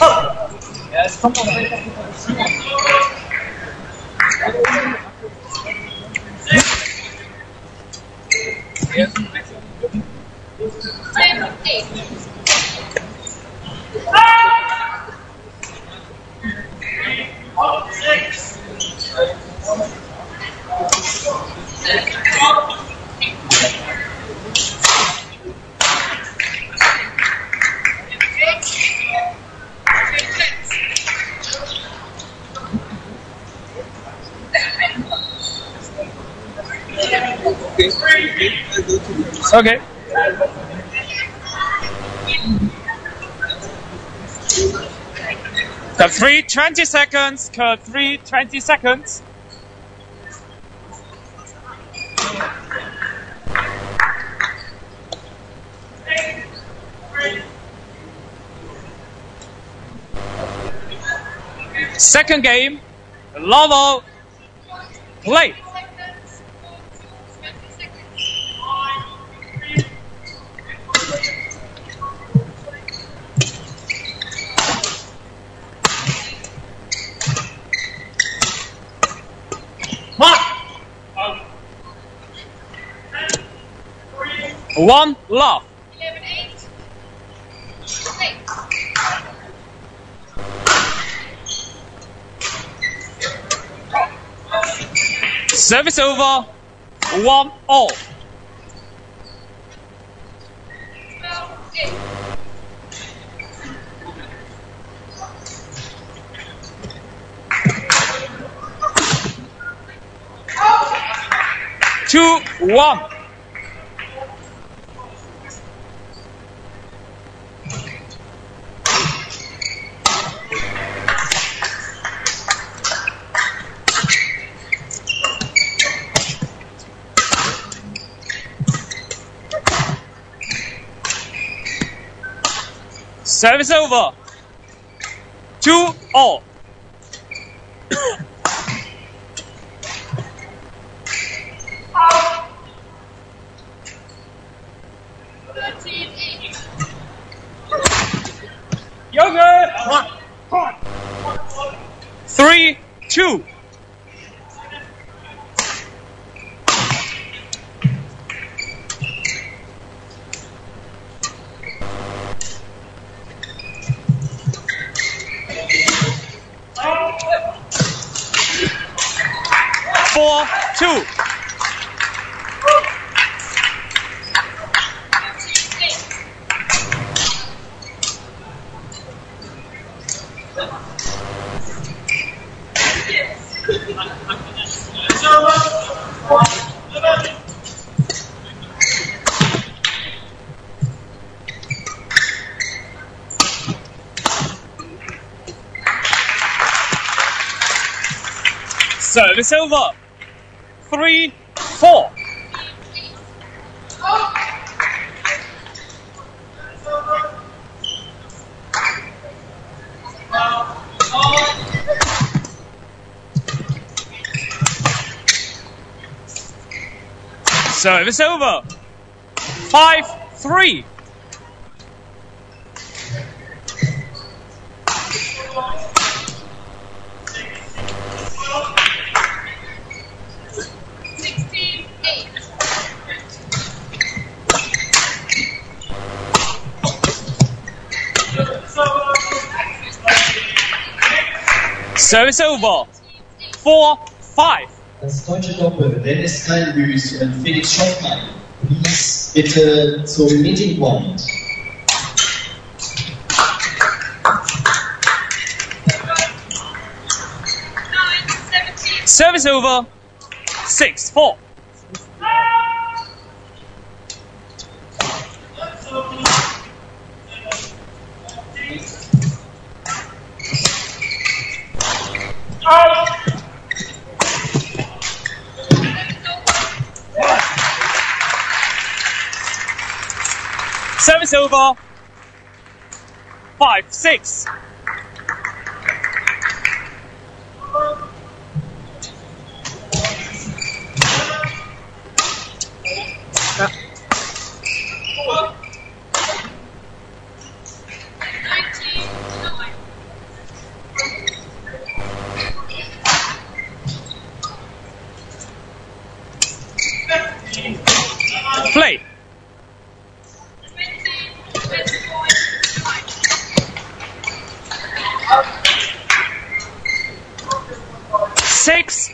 Hop! Okay. The three 20 seconds, cut three 20 seconds. Second game, level play. One love. Eleven eight. Six. Service over. One all. Two one. Service over. Two all. Eight. Yogurt. Three two. Four two. Service over. Three four. Service over. Five three. Sixteen eight. Service over. Four five. Das deutsche Doppel Dennis Kalbüß und Felix Schottmann. Please bitte zum Meeting Point. Nine seventeen. Service over. Six four. Service over. Five six.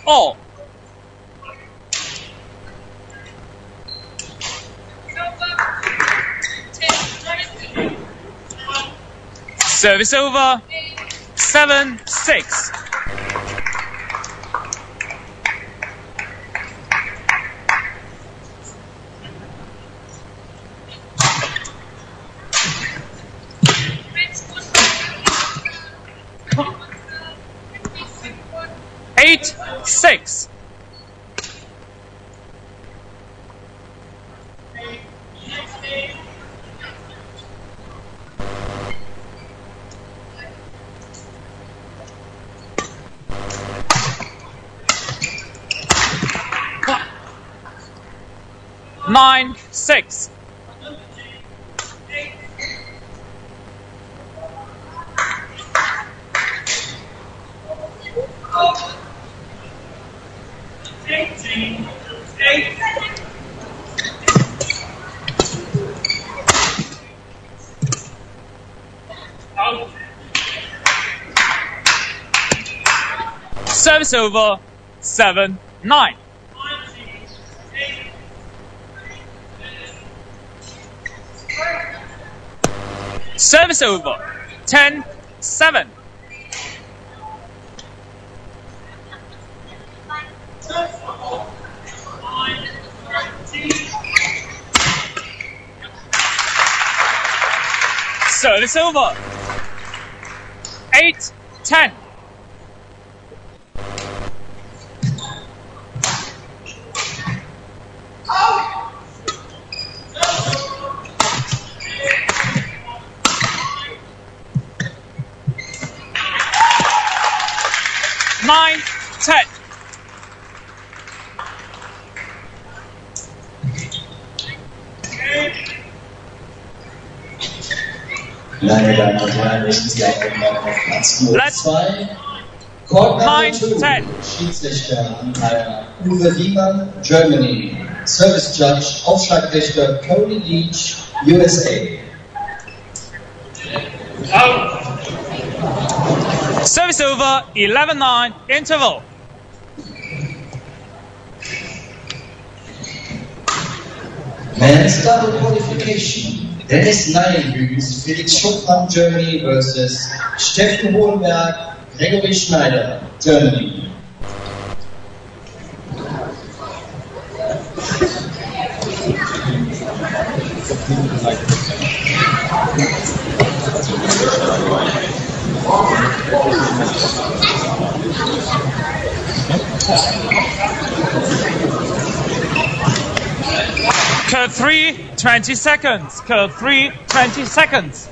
all. Service over. 7 6. Six. Nine six. Service over, 7, 9. Service over, 10, 7. Service over, 8, 10. Meine Damen und Herren, richten Sie auf den Mann auf Platz Let's- 2. Court number Nine, 2. ten. Schiedsrichter Umpire Uwe Liemann, Germany. Service Judge, Aufschlagrichter Cody Leach, USA. Service over. Eleven nine. Interval. Men's double qualification. Dennis Nienhüß, Felix Schuppmann, Germany versus Steffen Hohenberg, Gregory Schneider, Germany. Curve three. Twenty seconds. Curve three. Twenty seconds.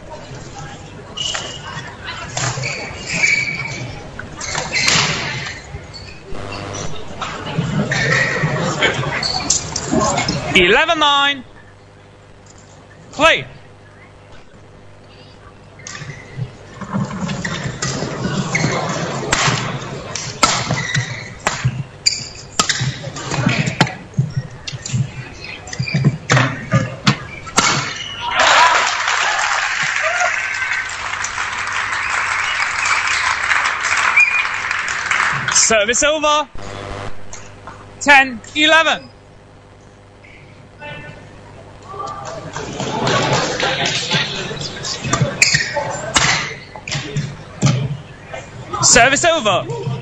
Eleven nine. Play. Service over. 10 11. Service over.